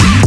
Yeah.